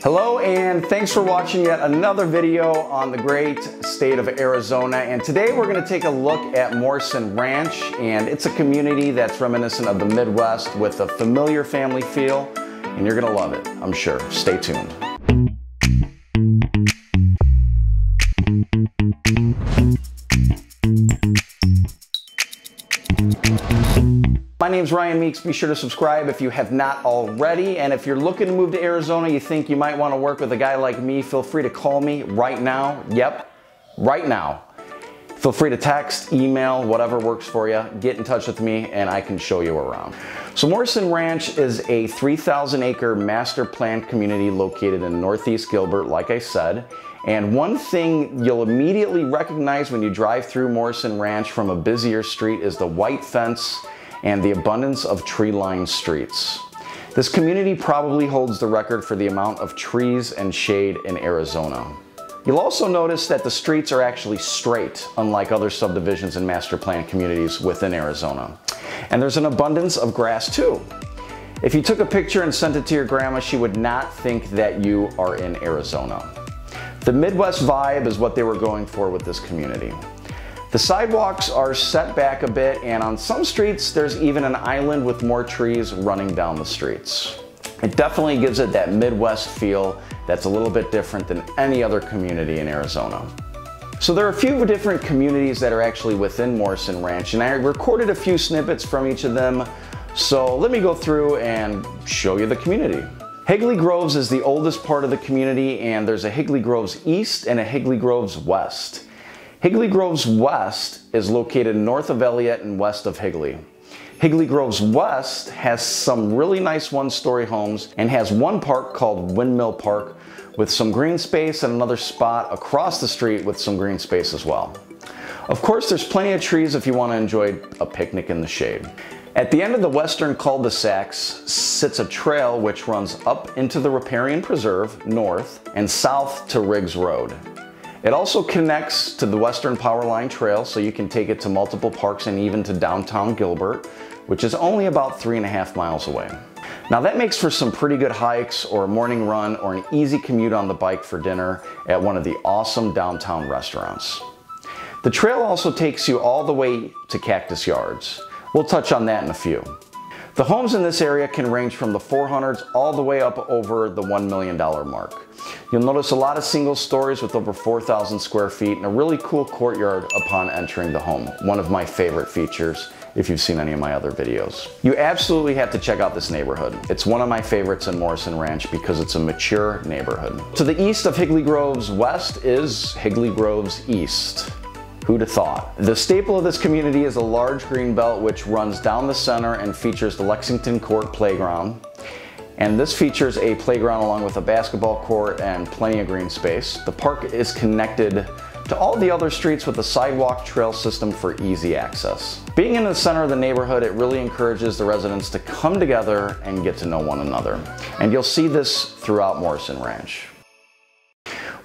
Hello and thanks for watching yet another video on the great state of Arizona. And today we're gonna take a look at Morrison Ranch and it's a community that's reminiscent of the Midwest with a familiar family feel and you're gonna love it, I'm sure. Stay tuned. My name's Ryan Meeks. Be sure to subscribe if you have not already. And if you're looking to move to Arizona, you think you might want to work with a guy like me, feel free to call me right now. Yep, right now. Feel free to text, email, whatever works for you. Get in touch with me and I can show you around. So Morrison Ranch is a 3,000 acre master planned community located in Northeast Gilbert, like I said. And one thing you'll immediately recognize when you drive through Morrison Ranch from a busier street is the white fence and the abundance of tree-lined streets. This community probably holds the record for the amount of trees and shade in Arizona. You'll also notice that the streets are actually straight, unlike other subdivisions and master plan communities within Arizona. And there's an abundance of grass too. If you took a picture and sent it to your grandma, she would not think that you are in Arizona. The Midwest vibe is what they were going for with this community. The sidewalks are set back a bit and on some streets there's even an island with more trees running down the streets. It definitely gives it that Midwest feel that's a little bit different than any other community in Arizona. So there are a few different communities that are actually within Morrison Ranch and I recorded a few snippets from each of them. So let me go through and show you the community. Higley Groves is the oldest part of the community and there's a Higley Groves East and a Higley Groves West. Higley Groves West is located north of Elliott and west of Higley. Higley Groves West has some really nice one-story homes and has one park called Windmill Park with some green space and another spot across the street with some green space as well. Of course, there's plenty of trees if you want to enjoy a picnic in the shade. At the end of the western cul-de-sacs sits a trail which runs up into the Riparian Preserve north and south to Riggs Road. It also connects to the Western Power Line Trail so you can take it to multiple parks and even to downtown Gilbert, which is only about three and a half miles away. Now that makes for some pretty good hikes or a morning run or an easy commute on the bike for dinner at one of the awesome downtown restaurants. The trail also takes you all the way to Cactus Yards. We'll touch on that in a few. The homes in this area can range from the 400s all the way up over the $1 million mark. You'll notice a lot of single stories with over 4,000 square feet and a really cool courtyard upon entering the home. One of my favorite features if you've seen any of my other videos. You absolutely have to check out this neighborhood. It's one of my favorites in Morrison Ranch because it's a mature neighborhood. To the east of Higley Groves West is Higley Groves East. Who'd have thought? The staple of this community is a large green belt which runs down the center and features the Lexington Court Playground. And this features a playground along with a basketball court and plenty of green space. The park is connected to all the other streets with a sidewalk trail system for easy access. Being in the center of the neighborhood, it really encourages the residents to come together and get to know one another. And you'll see this throughout Morrison Ranch.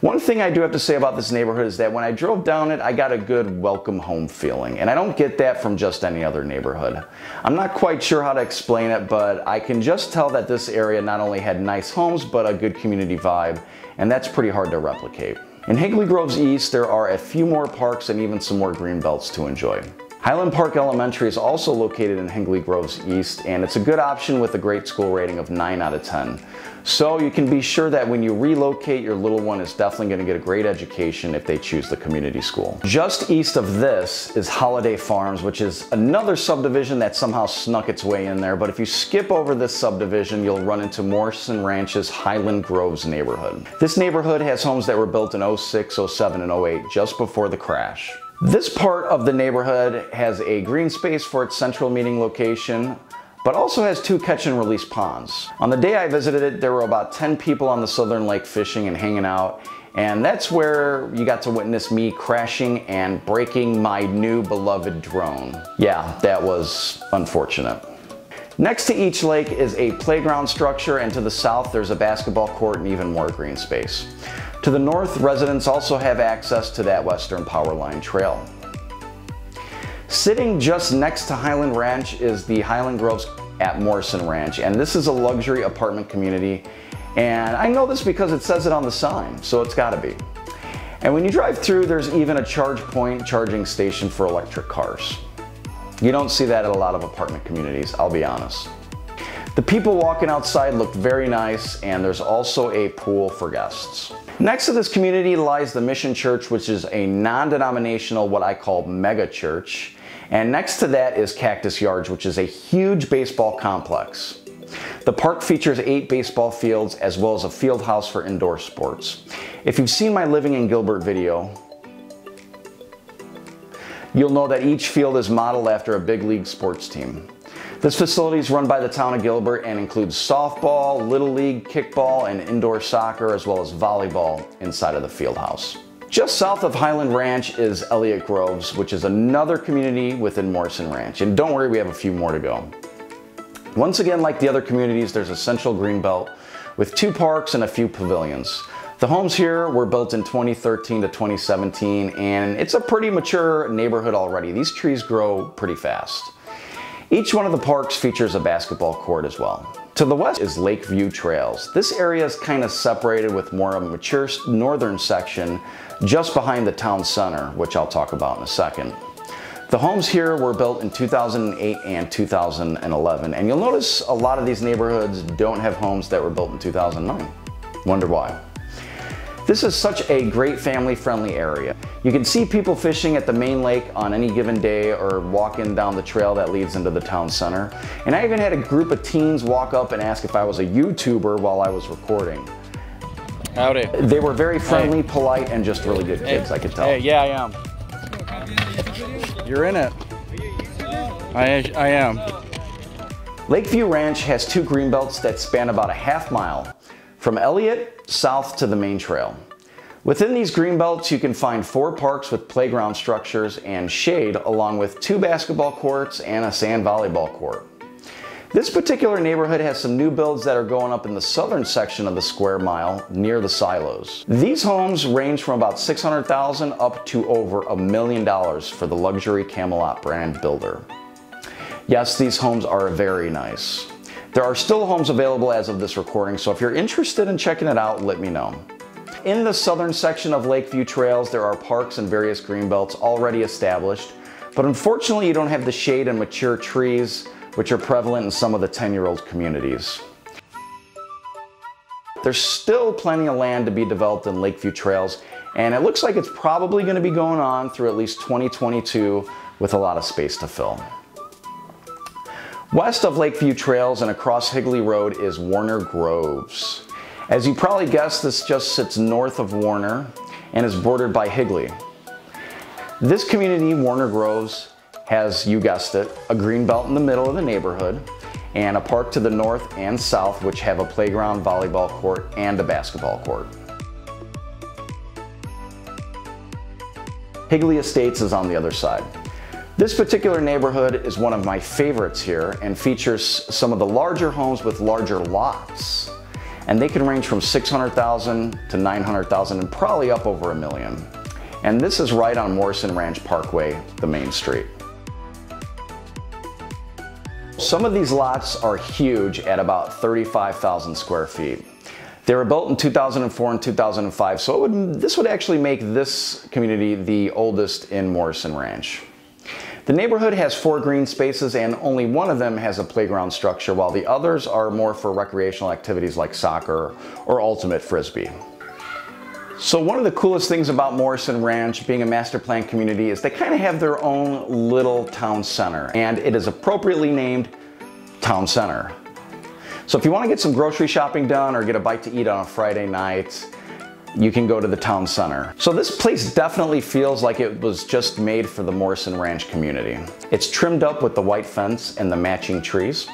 One thing I do have to say about this neighborhood is that when I drove down it, I got a good welcome home feeling. And I don't get that from just any other neighborhood. I'm not quite sure how to explain it, but I can just tell that this area not only had nice homes, but a good community vibe. And that's pretty hard to replicate. In Higley Groves East, there are a few more parks and even some more green belts to enjoy. Highland Park Elementary is also located in Higley Groves East and it's a good option with a great school rating of 9 out of 10. So you can be sure that when you relocate, your little one is definitely going to get a great education if they choose the community school. Just east of this is Holiday Farms, which is another subdivision that somehow snuck its way in there. But if you skip over this subdivision, you'll run into Morrison Ranch's Highland Groves neighborhood. This neighborhood has homes that were built in 06, 07, and 08, just before the crash. This part of the neighborhood has a green space for its central meeting location, but also has two catch and release ponds. On the day I visited it, there were about 10 people on the southern lake fishing and hanging out, and that's where you got to witness me crashing and breaking my new beloved drone. Yeah, that was unfortunate. Next to each lake is a playground structure and to the south there's a basketball court and even more green space. To the north, residents also have access to that Western Power Line Trail. Sitting just next to Highland Ranch is the Highland Groves at Morrison Ranch, and this is a luxury apartment community And I know this because it says it on the sign, so it's gotta be. And when you drive through, there's even a charge point charging station for electric cars. You don't see that at a lot of apartment communities, I'll be honest. The people walking outside look very nice and there's also a pool for guests. Next to this community lies the Mission Church, which is a non-denominational, what I call mega church. And next to that is Cactus Yards, which is a huge baseball complex. The park features eight baseball fields as well as a field house for indoor sports. If you've seen my Living in Gilbert video, you'll know that each field is modeled after a big league sports team. This facility is run by the town of Gilbert and includes softball, little league, kickball, and indoor soccer, as well as volleyball inside of the field house. Just south of Highland Ranch is Elliott Groves, which is another community within Morrison Ranch. And don't worry, we have a few more to go. Once again, like the other communities, there's a central greenbelt with two parks and a few pavilions. The homes here were built in 2013 to 2017 and it's a pretty mature neighborhood already. These trees grow pretty fast. Each one of the parks features a basketball court as well. To the west is Lakeview Trails. This area is kind of separated with more of a mature northern section just behind the town center, which I'll talk about in a second. The homes here were built in 2008 and 2011, and you'll notice a lot of these neighborhoods don't have homes that were built in 2009. Wonder why? This is such a great family friendly area. You can see people fishing at the main lake on any given day or walking down the trail that leads into the town center. And I even had a group of teens walk up and ask if I was a YouTuber while I was recording. Howdy. They were very friendly, hey. polite, and just really good kids, hey. I could tell. Hey, yeah, I am. You're in it. I, I am. Lakeview Ranch has two green belts that span about a half mile from Elliott south to the main trail. Within these green belts, you can find four parks with playground structures and shade, along with two basketball courts and a sand volleyball court. This particular neighborhood has some new builds that are going up in the southern section of the square mile near the silos. These homes range from about 600,000 up to over a million dollars for the luxury Camelot brand builder. Yes, these homes are very nice. There are still homes available as of this recording, so if you're interested in checking it out, let me know. In the southern section of Lakeview Trails, there are parks and various green belts already established, but unfortunately you don't have the shade and mature trees which are prevalent in some of the 10-year-old communities. There's still plenty of land to be developed in Lakeview Trails, and it looks like it's probably going to be going on through at least 2022 with a lot of space to fill. West of Lakeview Trails and across Higley Road is Warner Groves. As you probably guessed, this just sits north of Warner and is bordered by Higley. This community, Warner Groves, has, you guessed it, a green belt in the middle of the neighborhood and a park to the north and south which have a playground, volleyball court, and a basketball court. Higley Estates is on the other side. This particular neighborhood is one of my favorites here and features some of the larger homes with larger lots. And they can range from 600,000 to 900,000 and probably up over a million. And this is right on Morrison Ranch Parkway, the main street. Some of these lots are huge at about 35,000 square feet. They were built in 2004 and 2005, so would, this would actually make this community the oldest in Morrison Ranch. The neighborhood has four green spaces and only one of them has a playground structure while the others are more for recreational activities like soccer or ultimate frisbee. So one of the coolest things about Morrison Ranch being a master plan community is they kind of have their own little town center and it is appropriately named Town Center. So if you want to get some grocery shopping done or get a bite to eat on a Friday night, you can go to the town center. So this place definitely feels like it was just made for the Morrison Ranch community. It's trimmed up with the white fence and the matching trees.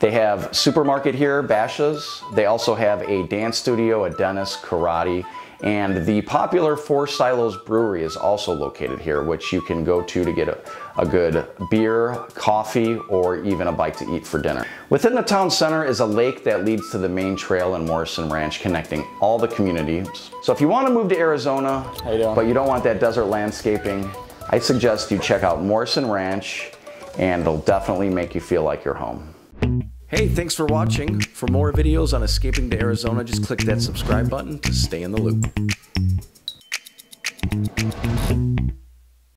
They have supermarket here, Basha's. They also have a dance studio, a dentist, karate, and the popular Four Silos Brewery is also located here, which you can go to to get a, a, good beer, coffee, or even a bite to eat for dinner. Within the town center is a lake that leads to the main trail in Morrison Ranch, connecting all the communities. So if you want to move to Arizona, you but you don't want that desert landscaping, I suggest you check out Morrison Ranch, and it'll definitely make you feel like you're home. Hey, thanks for watching. For more videos on escaping to Arizona, just click that subscribe button to stay in the loop.